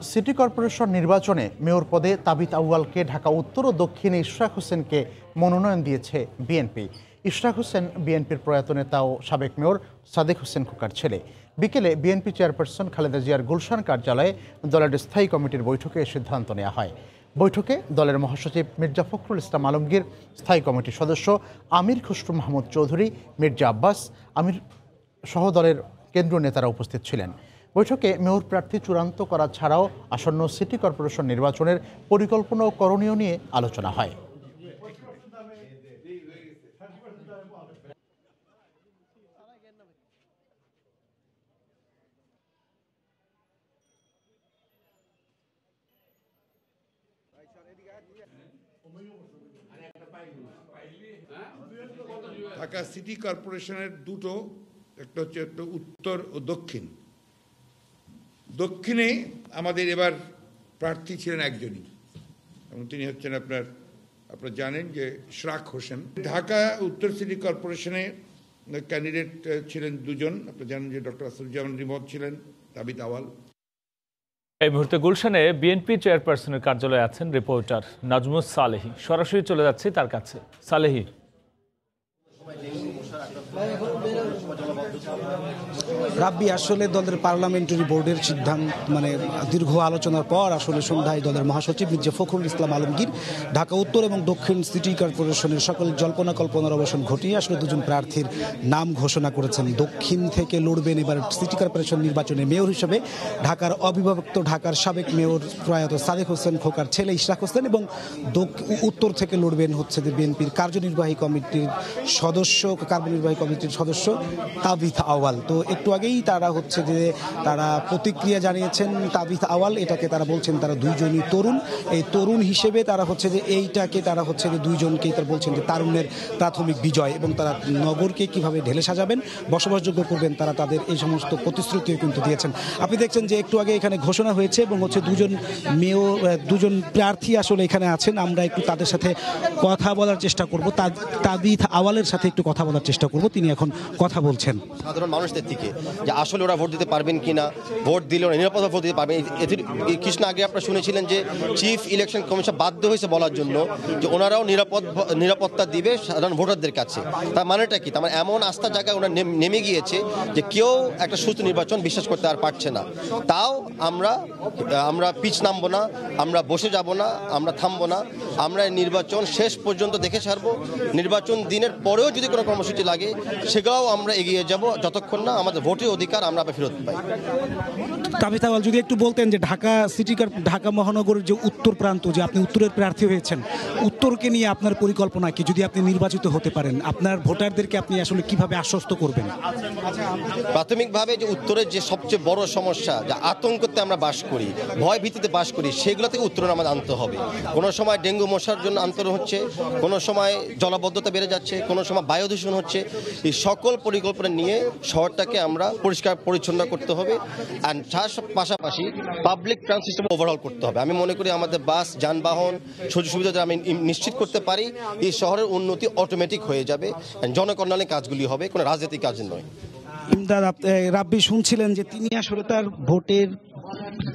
City corporation নির্বাচনে mayor পদে তাবিত আউয়ালকে ঢাকা উত্তর ও দক্ষিণে ইশরাক হোসেনকে মনোনয়ন দিয়েছে বিএনপি। ইশরাক হোসেন বিএনপির প্রয়াত নেতা ও সাবেক মেয়র সাদেক হোসেন খোকার ছেলে। বিকেলে বিএনপি চেয়ারপারসন খালেদা জিয়ার গুলশান কার্যালয়ে দলের স্থায়ী কমিটির বৈঠকে সিদ্ধান্ত নেওয়া হয়। বৈঠকে দলের মহাসচিব মির্জা ফখরুল ইসলাম আলমগীর, স্থায়ী কমিটির সদস্য আমির খুসরু মাহমুদ চৌধুরী, মির্জা আব্বাস, আমির সহ দলের কেন্দ্রীয় নেতারা উপস্থিত ছিলেন। বৈঠকে মেয়র প্রার্থী চূড়ান্ত করা ছাড়াও আসন্ন সিটি কর্পোরেশন নির্বাচনের পরিকল্পনা ও করণীয় নিয়ে আলোচনা হয়। ঢাকা সিটি কর্পোরেশনের দুটো, একটা হচ্ছে একটা উত্তর ও দক্ষিণ। দক্ষিণে আমাদের এবার প্রার্থী ছিলেন একজনই। এবং তিনি হচ্ছেন আপনার, আপনারা জানেন যে শরাক হোসেন। ঢাকা উত্তর সিটি কর্পোরেশনে ক্যান্ডিডেট ছিলেন দুজন। আপনারা জানেন যে ডক্টর আসুজ্জামান রিমত ছিলেন, তাবিত আওয়াল। এই মুহূর্তে গুলশানে বিএনপি চেয়ারপারসনের কার্যালয়ে আছেন রিপোর্টার নাজমুস সালেহি। সরাসরি চলে যাচ্ছে তার কাছে। সালেহি রাব্বি, আসলে দলের পার্লামেন্টারি বোর্ডের সিদ্ধান্ত মানে দীর্ঘ আলোচনার পর আসলে সন্ধ্যায় দলের মহাসচিব মির্জা ফখরুল ইসলাম আলমগীর, ঢাকা উত্তর এবং দক্ষিণ সিটি কর্পোরেশনের সকল জল্পনা কল্পনার অবসান ঘটিয়ে আসলে দুজন প্রার্থীর নাম ঘোষণা করেছেন। দক্ষিণ থেকে লড়বেন এবার সিটি কর্পোরেশন নির্বাচনে মেয়র হিসেবে ঢাকার অবিভক্ত ঢাকার সাবেক মেয়র প্রয়াত সাদেক হোসেন খোকার ছেলে ইশরাক হোসেন এবং উত্তর থেকে লড়বেন হচ্ছে যে বিএনপির কার্যনির্বাহী কমিটির সদস্য কার্যনির্বাহী কমিটির সদস্য তাবিথ আওয়াল। তো একটু আগেই তারা হচ্ছে যে তারা প্রতিক্রিয়া জানিয়েছেন তাবিথ আওয়াল, এটাকে তারা বলছেন তারা দুইজনই তরুণ। এই তরুণ হিসেবে তারা হচ্ছে যে এইটাকে তারা হচ্ছে যে দুইজনকেই তারা বলছেন যে তারুণ্যের প্রাথমিক বিজয় এবং তারা নগরকে কীভাবে ঢেলে সাজাবেন, বসবাসযোগ্য করবেন, তারা তাদের এই সমস্ত প্রতিশ্রুতিও কিন্তু দিয়েছেন। আপনি দেখছেন যে একটু আগে এখানে ঘোষণা হয়েছে এবং হচ্ছে দুজন মেয় দুজন প্রার্থী আসলে এখানে আছেন। আমরা একটু তাদের সাথে কথা বলার চেষ্টা করব। তাবিথ আওয়ালের সাথে একটু কথা বলার চেষ্টা করব, তিনি এখন কথা বলছেন। সাধারণ মানুষদের থেকে যে আসলে ওরা ভোট দিতে পারবেন কিনা, ভোট দিলে ওরা ভোট দিতে পারবেন। কিছু আগে আপনারা শুনেছিলেন যে চিফ ইলেকশন কমিশন বাধ্য হয়েছে বলার জন্য যে ওনারাও নিরাপদ নিরাপত্তা দিবে সাধারণ ভোটারদের কাছে। তার মানেটা কি? তার মানে এমন আস্থা জায়গায় ওনার নেমে গিয়েছে যে কেউ একটা সুস্থ নির্বাচন বিশ্বাস করতে আর পারছে না। তাও আমরা আমরা পিচ নামবো না, আমরা বসে যাব না, আমরা থামবো না। আমরা নির্বাচন শেষ পর্যন্ত দেখে ছাড়বো। নির্বাচন দিনের পরেও যদি কোনো কর্মসূচি লাগে সেগুলোও আমরা এগিয়ে যাব যতক্ষণ না আমাদের ভোটের অধিকার আমরা ফেরত পাই। আওয়াল যদি একটু বলতেন যে ঢাকা সিটি ঢাকা মহানগরের যে উত্তর প্রান্ত যে আপনি উত্তরের প্রার্থী হয়েছেন উত্তরকে নিয়ে আপনার পরিকল্পনা কি? যদি আপনি নির্বাচিত হতে পারেন আপনার ভোটারদেরকে আপনি আসলে কীভাবে আশ্বস্ত করবেন? প্রাথমিকভাবে যে উত্তরের যে সবচেয়ে বড় সমস্যা যে আতঙ্কতে আমরা বাস করি ভয় ভীতিতে বাস করি সেগুলো থেকে উত্তরণ আমাদের আনতে হবে। কোনো সময় ডেঙ্গু মশার জন্য আন্তরণ হচ্ছে কোনো সময় জলাবদ্ধতা বেড়ে যাচ্ছে কোনো সময় বায়ু দূষণ হচ্ছে এই সকল পরিকল্পনা নিয়ে শহরটাকে আমরা পরিষ্কার পরিচ্ছন্ন করতে হবে অ্যান্ড তার পাশাপাশি পাবলিক ট্রান্স সিস্টেম ওভারঅল করতে হবে। আমি মনে করি আমাদের বাস, যানবাহন, সুযোগ সুবিধা আমি নিশ্চিত করতে পারি, এই শহরের উন্নতি অটোমেটিক হয়ে যাবে জনকল্যাণের কাজগুলি হবে, কোনো রাজনৈতিক কাজ নয়। ইমদাদ রাব্বি শুনছিলেন যে তিনি আসলে তার ভোটের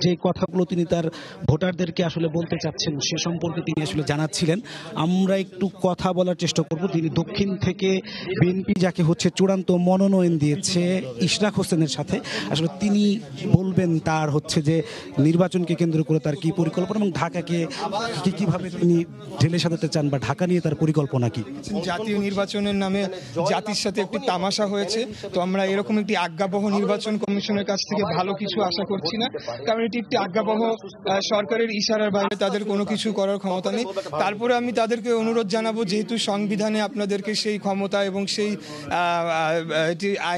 যে কথাগুলো তিনি তার ভোটারদেরকে আসলে বলতে চাচ্ছেন, সে সম্পর্কে তিনি আসলে জানাচ্ছিলেন। আমরা একটু কথা বলার চেষ্টা করব। তিনি দক্ষিণ থেকে বিএনপি যাকে হচ্ছে চূড়ান্ত মনোনয়ন দিয়েছে ইশরাক হোসেনের সাথে। আসলে তিনি বলবেন তার হচ্ছে যে নির্বাচনকে কেন্দ্র করে তার কি পরিকল্পনা এবং ঢাকাকে কি কীভাবে তিনি ঢেলে সাজাতে চান বা ঢাকা নিয়ে তার পরিকল্পনা কি? জাতীয় নির্বাচনের নামে জাতির সাথে একটি তামাশা হয়েছে। তো আমরা এরকম একটি আজ্ঞাবহ নির্বাচন কমিশনের কাছ থেকে ভালো কিছু আশা করছি না। একটি আজ্ঞাবহ সরকারের ইশারার বাইরে তাদের কোনো কিছু করার ক্ষমতা নেই। তারপরে আমি তাদেরকে অনুরোধ জানাব যেহেতু সংবিধানে আপনাদেরকে সেই ক্ষমতা এবং সেই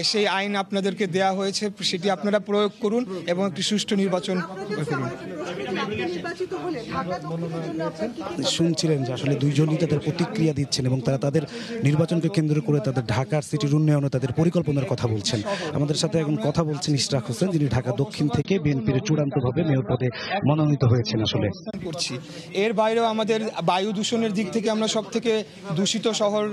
সেই আইন আপনাদেরকে দেয়া হয়েছে সেটি আপনারা প্রয়োগ করুন এবং একটি সুষ্ঠু নির্বাচন করুন নির্বাচিত হলে ঢাকা দক্ষিণের জন্য আপনার কি কি শুনছিলেন যে আসলে দুইজনই তাদের প্রতিক্রিয়া দিচ্ছেন এবং তারা তাদের নির্বাচনকে কেন্দ্র করে তাদের ঢাকার সিটির উন্নয়নে তাদের পরিকল্পনার কথা বলছেন। আমাদের সাথে এখন কথা বলছেন ইশরাক হোসেন যিনি ঢাকা দক্ষিণ থেকে বিএনপির চূড়ান্তভাবে মেয়র পদে মনোনীত হয়েছেন আসলে। করছি। এর বাইরেও আমাদের বায়ু দূষণের দিক থেকে আমরা সব থেকে দূষিত শহর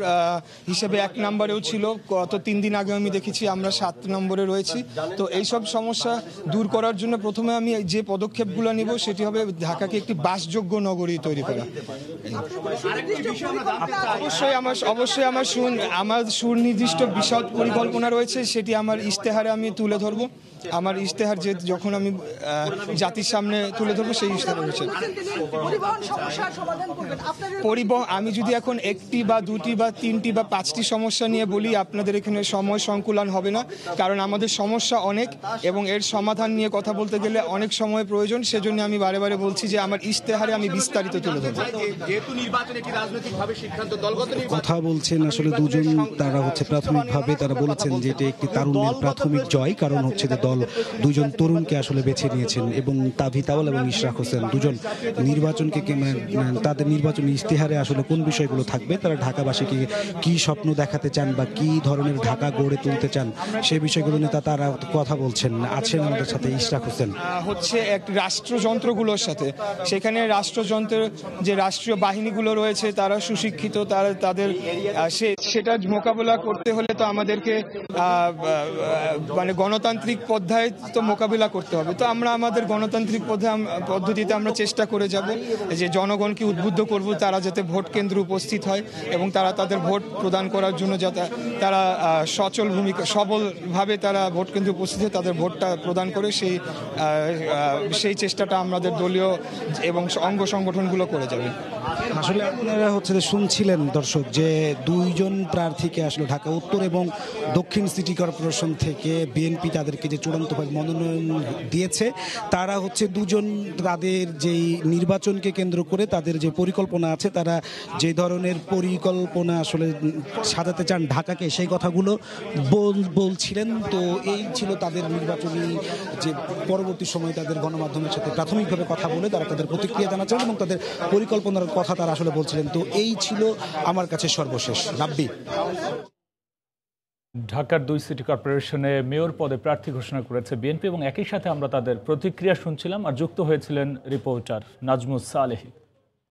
হিসেবে এক নম্বরেও ছিল। গত তিন দিন আগে আমি দেখেছি আমরা সাত নম্বরে রয়েছি। তো এইসব সমস্যা দূর করার জন্য প্রথমে আমি যে পদক্ষেপগুলো নিব সেটি হবে ঢাকাকে একটি বাসযোগ্য নগরী তৈরি করা। অবশ্যই আমার অবশ্যই আমার সুন, আমার সুনির্দিষ্ট বিশদ পরিকল্পনা রয়েছে, সেটি আমার ইশতেহারে আমি তুলে ধরবো। আমার ইশতেহার যে যখন আমি আহ, জাতির সামনে তুলে ধরবো সেই ইশতেহার রয়েছে পরিবহন সমস্যার সমাধান করবেন। আপনাদের পরিবহন আমি যদি এখন একটি বা দুটি বা তিনটি বা পাঁচটি সমস্যা নিয়ে বলি আপনাদের এখানে সময় সংকুলন হবে না। কারণ আমাদের সমস্যা অনেক এবং এর সমাধান নিয়ে কথা বলতে গেলে অনেক সময় প্রয়োজন। সেজন্য আমি বারে বারে বলছি যে আমার ইশতেহারে আমি বিস্তারিত তুলে ধরবো। কথা বলছেন আসলে দুজন তারা হচ্ছে প্রাথমিকভাবে তারা বলেছেন যে এটা একটি তারুণ্যের প্রাথমিক জয়। কারণ হচ্ছে যে দল দুজন তরুণকে আসলে বেছে নিয়েছেন এবং তাভি তাওয়াল এবং ইশরাক হোসেন দুজন নির্বাচনকে মানে, মানে তাদের নির্বাচনী ইশতেহারে আসলে কোন বিষয়গুলো থাকবে তারা ঢাকাবাসীকে কি স্বপ্ন দেখাতে চান বা কি ধরনের ঢাকা গড়ে তুলতে চান সেই বিষয়গুলো নিয়ে তারা কথা বলছেন। আছেন আমাদের সাথে ইশরাক হোসেন। হচ্ছে এক রাষ্ট্রযন্ত্রগুলোর সাথে। সেখানে রাষ্ট্রযন্ত্রের যে রাষ্ট্রীয় বাহিনীগুলো রয়েছে তারা সুশিক্ষিত তারা তাদের সে- সেটা মোকাবেলা করতে হলে তো আমাদেরকে মানে গণতান্ত্রিক পদ্ধায় তো মোকাবিলা করতে হবে। তো আমরা আমাদের গণতান্ত্রিক পদ্ধা- পদ্ধতিতে আমরা চেষ্টা করে যাব যে জনগণকে উদ্বুদ্ধ করব, তারা যাতে ভোট কেন্দ্রে উপস্থিত হয় এবং তারা তাদের ভোট প্রদান করার জন্য যাতে তারা সচল ভূমিকা সবলভাবে তারা ভোট কেন্দ্রে উপস্থিত হয়ে তাদের ভোটটা প্রদান করে সেই সেই চেষ্টাটা আমাদের দলীয় এবং অঙ্গ সংগঠনগুলো করে যাবে। আসলে আপনারা হচ্ছে যে শুনছিলেন দর্শক যে দুইজন প্রার্থীকে আসলে ঢাকা উত্তর এবং দক্ষিণ সিটি কর্পোরেশন থেকে বিএনপি তাদেরকে যে চূড়ান্তভাবে মনোনয়ন দিয়েছে। তারা হচ্ছে দুজন তাদের যেই নির্বাচনকে কেন্দ্র করে তাদের যে পরিকল্পনা আছে, তারা যে ধরনের পরিকল্পনা আসলে সাজাতে চান ঢাকাকে, সেই কথাগুলো বল- বলছিলেন। তো এই ছিল তাদের নির্বাচনী যে পরবর্তী সময়ে তাদের গণমাধ্যমের সাথে প্রাথমিকভাবে কথা বলে তারা তাদের প্রতিক্রিয়া জানাচ্ছেন এবং তাদের পরিকল্পনার কথা তারা আসলে বলছিলেন। তো এই ছিল আমার কাছে সর্বশেষ। রাব্বি। ঢাকার দুই সিটি কর্পোরেশনে মেয়র পদে প্রার্থী ঘোষণা করেছে বিএনপি এবং একই সাথে আমরা তাদের প্রতিক্রিয়া শুনছিলাম আর যুক্ত হয়েছিলেন রিপোর্টার নাজমুস সালেহি।